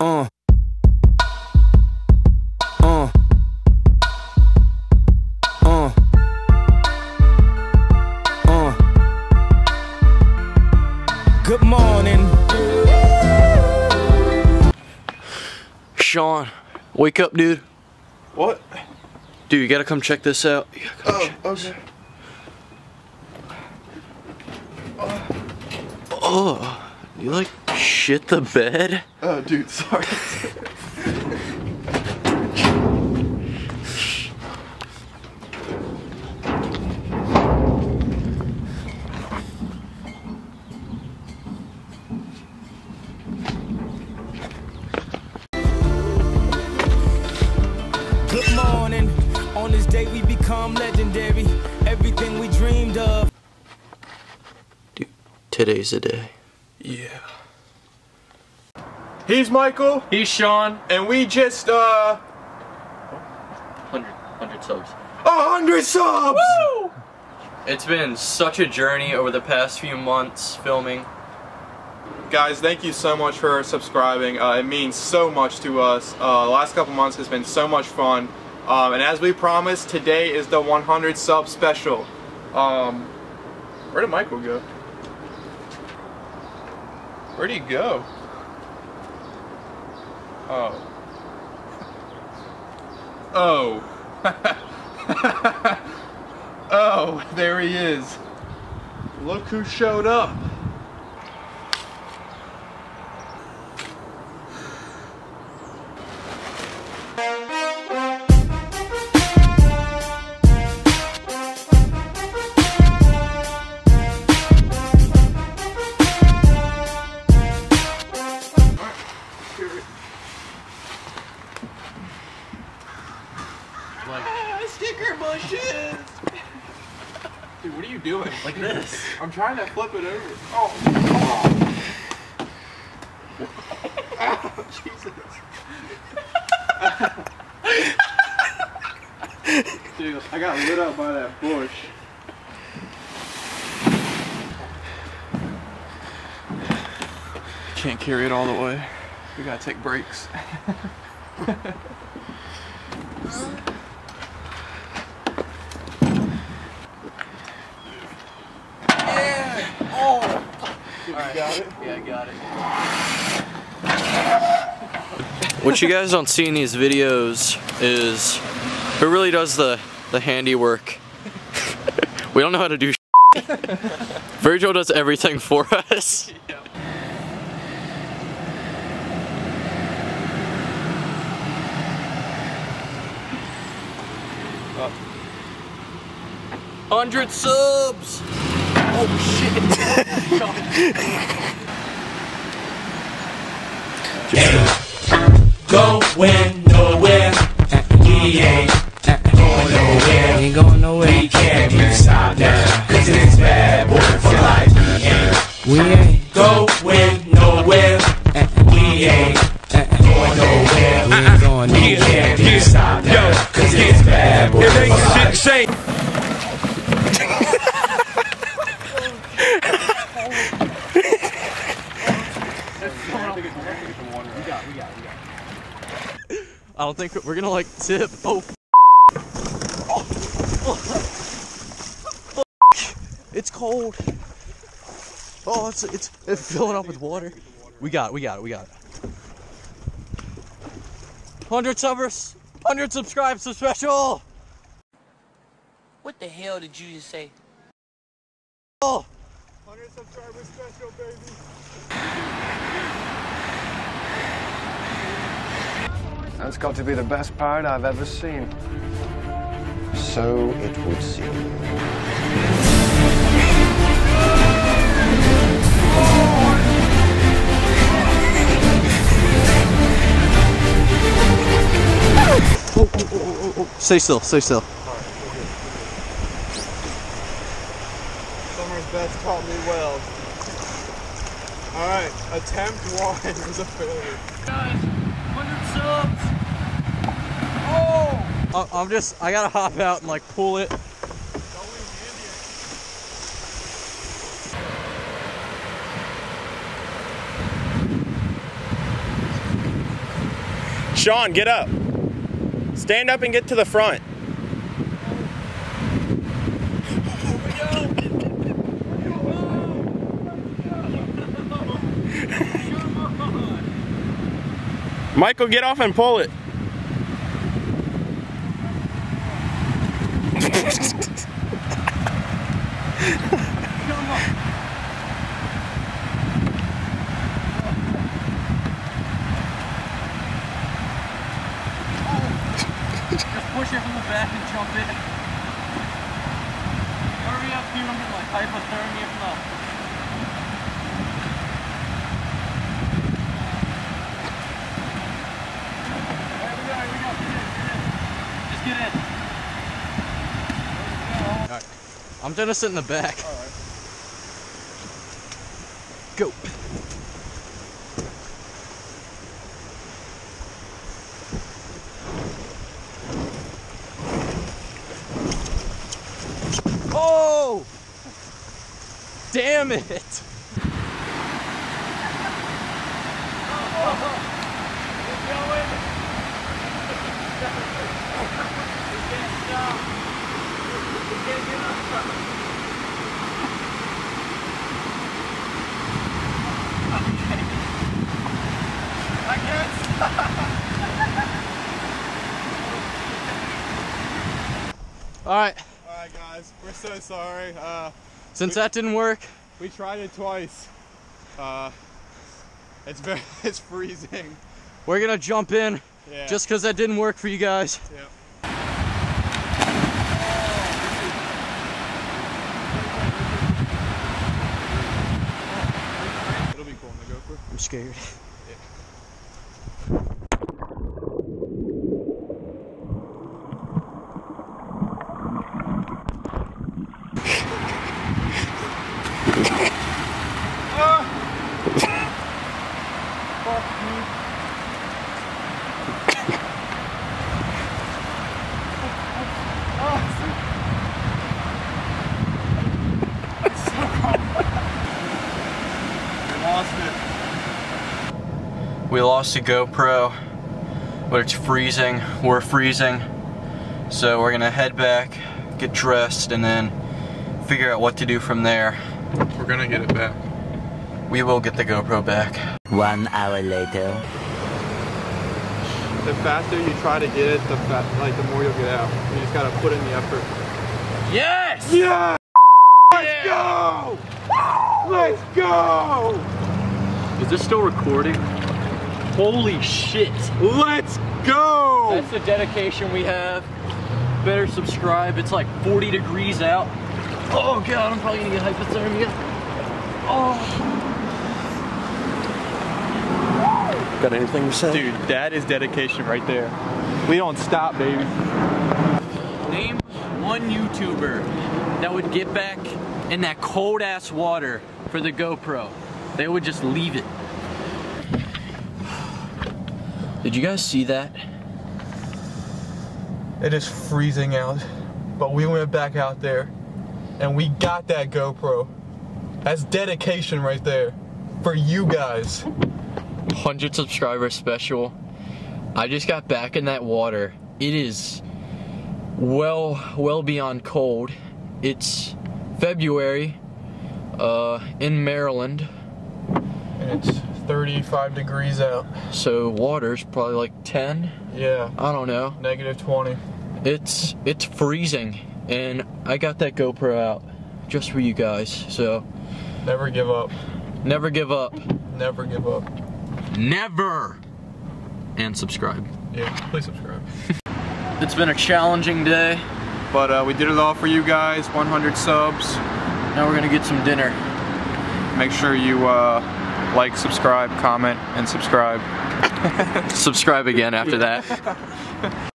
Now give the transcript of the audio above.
Uh. Uh. Uh. Uh. Good morning. Sean, wake up, dude. What? Dude, you gotta come check this out. You gotta come Oh, check this okay. Oh, you like shit the bed? Oh, dude, sorry. Good morning. On this day we become legendary. Everything we dreamed of. Dude, today's the day. Yeah. He's Michael, He's Sean. and we just, uh, 100, 100 subs. a hundred subs! Woo! It's been such a journey over the past few months filming. Guys, thank you so much for subscribing. Uh, it means so much to us. Uh, the last couple months has been so much fun. Um, and as we promised, today is the 100 sub special. Um, where did Michael go? Where'd he go? Oh. Oh. oh, there he is. Look who showed up. Sticker bushes. Dude, what are you doing? Like this. I'm trying to flip it over. Oh. oh. Jesus. Dude, I got lit up by that bush. Can't carry it all the way. We gotta take breaks. got it? Yeah, I got it. What you guys don't see in these videos is who really does the, the handiwork. we don't know how to do Virgil does everything for us. Hundred subs! going nowhere. We ain't going nowhere. Ain't going nowhere. We can't be stopped now. Cause it's bad boy for life. We ain't We ain't. going nowhere. We ain't going nowhere. We ain't going We can't be stopped now. Cause it's bad boy for life. I don't think we're gonna like tip. Oh. oh. It's cold. Oh, it's it's it's filling up with water. We got it. We got it. We got it. Hundred subbers, hundred subscribes to special. What the hell did you just say? Oh, 100 subscribers special, baby. That's got to be the best parrot I've ever seen. So it would seem. stay still. Stay still. Summer's best taught me well. Alright, attempt one was a failure. I- I'm just. I gotta hop out and like pull it. Sean, get up. Stand up and get to the front. Michael, get off and pull it. Ha ha ha. I'm gonna sit in the back. Go. Oh! Damn it! All right, Alright guys, we're so sorry. Uh, since that didn't work, we tried it twice. Uh, it's very, it's freezing. we're gonna jump in Yeah. just because that didn't work for you guys. yeah. It'll be cool in the GoPro. I'm scared. Lost it. We lost the GoPro, but it's freezing. We're freezing. So we're gonna head back, get dressed, and then figure out what to do from there. We're gonna get it back. We will get the GoPro back. One hour later. The faster you try to get it, the fa- like the more you'll get out. You just gotta put in the effort. Yes! Yeah! Let's go! Let's go! Is this still recording? Holy shit! Let's go! That's the dedication we have. Better subscribe. It's like 40 degrees out. Oh god, I'm probably gonna get hypothermia. Oh. Got anything to say? Dude, that is dedication right there. We don't stop, baby. Name one YouTuber that would get back in that cold ass water for the GoPro. They would just leave it. Did you guys see that? It is freezing out, but we went back out there and we got that GoPro. That's dedication right there for you guys. 100 subscriber special. I just got back in that water. It is well, well beyond cold. It's February uh, in Maryland, And it's 35 degrees out. so water's probably like 10. Yeah, I don't know. negative 20. It's it's freezing, and I got that GoPro out just for you guys. So Never give up. never give up. Never give up. Never. And subscribe. Yeah, please subscribe. It's been a challenging day. But uh, we did it all for you guys. 100 subs. Now we're gonna get some dinner. Make sure you uh, like, subscribe, comment, and subscribe. Subscribe again after that.